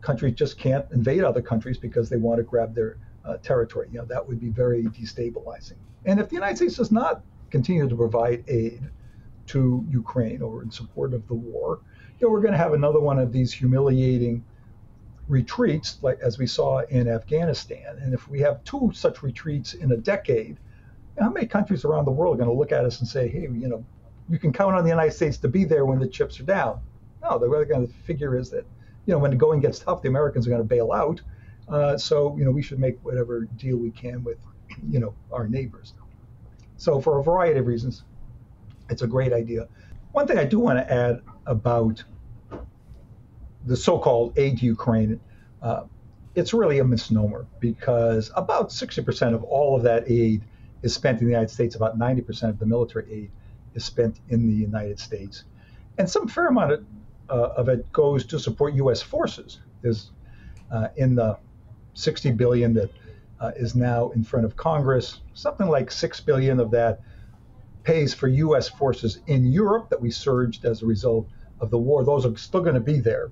countries just can't invade other countries because they want to grab their uh, territory. You know, that would be very destabilizing. And if the United States does not continue to provide aid to Ukraine or in support of the war, you know, we're going to have another one of these humiliating retreats, like as we saw in Afghanistan. And if we have two such retreats in a decade, how many countries around the world are going to look at us and say, "Hey, you know, you can count on the United States to be there when the chips are down. No, the other kind of figure is that, you know, when the going gets tough, the Americans are going to bail out. Uh, so, you know, we should make whatever deal we can with, you know, our neighbors. So, for a variety of reasons, it's a great idea. One thing I do want to add about the so-called aid to Ukraine, uh, it's really a misnomer because about 60% of all of that aid is spent in the United States. About 90% of the military aid is spent in the United States. And some fair amount of, uh, of it goes to support U.S. forces. There's uh, in the 60 billion that uh, is now in front of Congress, something like 6 billion of that pays for U.S. forces in Europe that we surged as a result of the war. Those are still going to be there,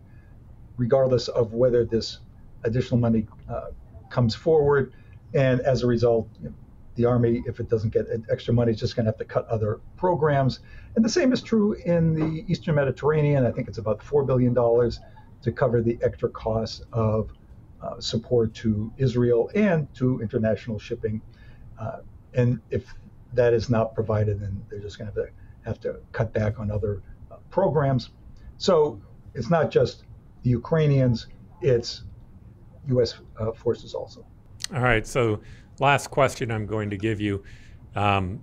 regardless of whether this additional money uh, comes forward. And as a result, you know, the Army, if it doesn't get extra money, is just going to have to cut other programs. And the same is true in the Eastern Mediterranean. I think it's about $4 billion to cover the extra costs of uh, support to Israel and to international shipping. Uh, and if that is not provided, then they're just going to have to, cut back on other uh, programs. So it's not just the Ukrainians, it's U.S. Uh, forces also. All right. So last question I'm going to give you. Um,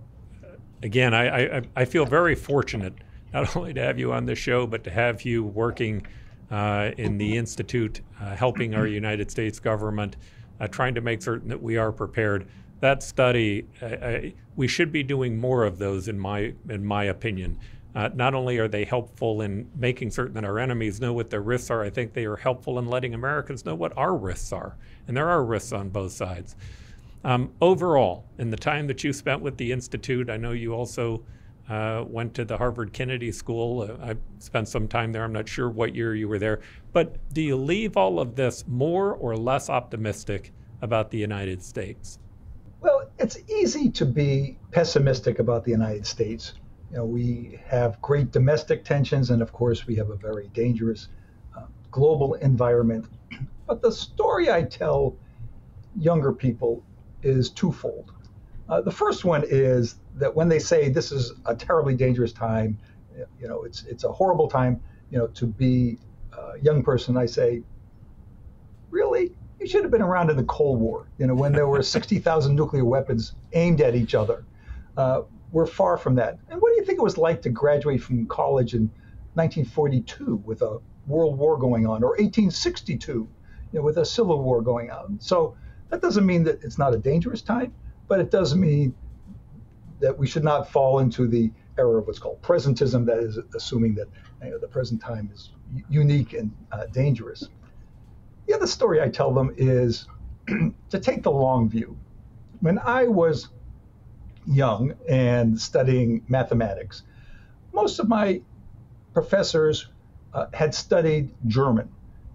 again, I, I, I, feel very fortunate not only to have you on the show, but to have you working uh, in the Institute, uh, helping our United States government, uh, trying to make certain that we are prepared. That study, I, we should be doing more of those, in my in my opinion. Uh, not only are they helpful in making certain that our enemies know what their risks are, I think they are helpful in letting Americans know what our risks are. And there are risks on both sides. Um, overall, in the time that you spent with the Institute, I know you also uh, went to the Harvard Kennedy School. Uh, I spent some time there. I'm not sure what year you were there. But do you leave all of this more or less optimistic about the United States? Well, it's easy to be pessimistic about the United States. You know, we have great domestic tensions, and of course, we have a very dangerous uh, global environment. But the story I tell younger people is twofold. Uh, the first one is that when they say this is a terribly dangerous time, you know, it's it's a horrible time, you know, to be a young person. I say, really, you should have been around in the Cold War, you know, when there were 60,000 nuclear weapons aimed at each other. Uh, we're far from that. And what do you think it was like to graduate from college in 1942 with a world war going on, or 1862 you know, with a civil war going on? So that doesn't mean that it's not a dangerous time, but it does mean that we should not fall into the era of what's called presentism, that is, assuming that you know, the present time is unique and uh, dangerous. The other story I tell them is to take the long view. When I was young and studying mathematics, most of my professors uh, had studied German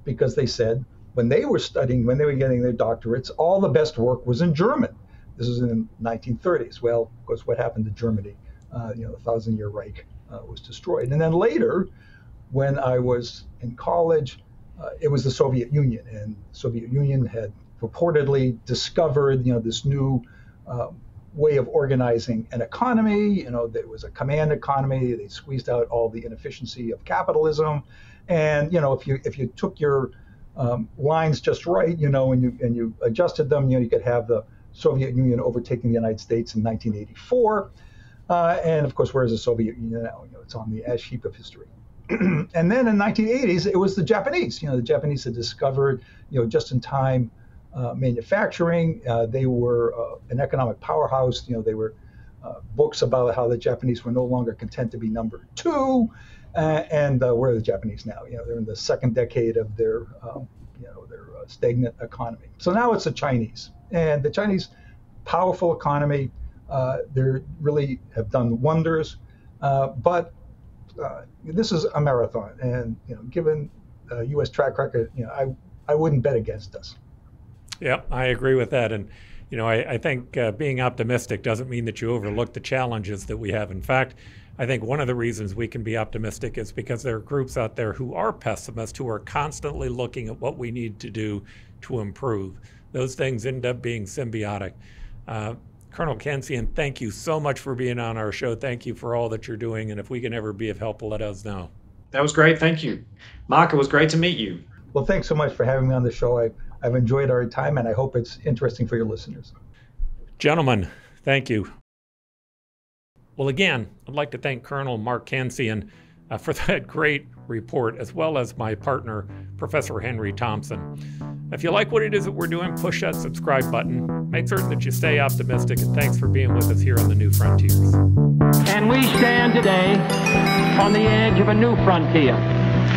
because they said when they were studying, when they were getting their doctorates, all the best work was in German. This was in the 1930s. Well, of course, what happened to Germany? Uh, you know, the Thousand Year Reich uh, was destroyed. And then later, when I was in college, uh, it was the Soviet Union, and the Soviet Union had purportedly discovered, you know, this new um, way of organizing an economy. You know, there was a command economy. They squeezed out all the inefficiency of capitalism, and you know, if you if you took your um, lines just right, you know, and you and you adjusted them, you know, you could have the Soviet Union overtaking the United States in 1984. Uh, and of course, where is the Soviet Union now? You know, it's on the ash heap of history. and then in 1980s, it was the Japanese. You know, the Japanese had discovered, you know, just-in-time uh, manufacturing. Uh, they were uh, an economic powerhouse. You know, they were uh, books about how the Japanese were no longer content to be number two. Uh, and where are the Japanese now? You know, they're in the second decade of their, um, you know, their stagnant economy. So now it's the Chinese, and the Chinese, powerful economy. they really have done wonders, but uh, this is a marathon, and you know, given uh, U.S. track record, you know, I I wouldn't bet against us. Yeah, I agree with that, and you know, I, I think uh, being optimistic doesn't mean that you overlook the challenges that we have. In fact, I think one of the reasons we can be optimistic is because there are groups out there who are pessimists who are constantly looking at what we need to do to improve. Those things end up being symbiotic. Uh, Colonel Cancian, thank you so much for being on our show. Thank you for all that you're doing. And if we can ever be of help, let us know. That was great. Thank you. Mark, it was great to meet you. Well, thanks so much for having me on the show. I, I've enjoyed our time and I hope it's interesting for your listeners. Gentlemen, thank you. Well, again, I'd like to thank Colonel Mark Cancian uh, for that great report, as well as my partner, Professor Henry Thompson. If you like what it is that we're doing, push that subscribe button. Make certain that you stay optimistic, and thanks for being with us here on the New Frontiers. And we stand today on the edge of a new frontier,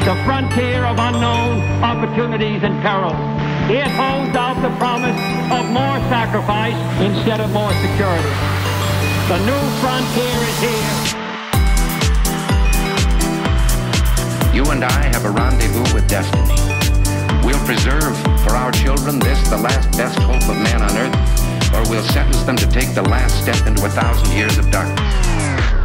the frontier of unknown opportunities and perils. It holds out the promise of more sacrifice instead of more security. The new frontier is here. You and I have a rendezvous with destiny. We'll preserve for our children this, the last best hope of man on earth, or we'll sentence them to take the last step into a thousand years of darkness.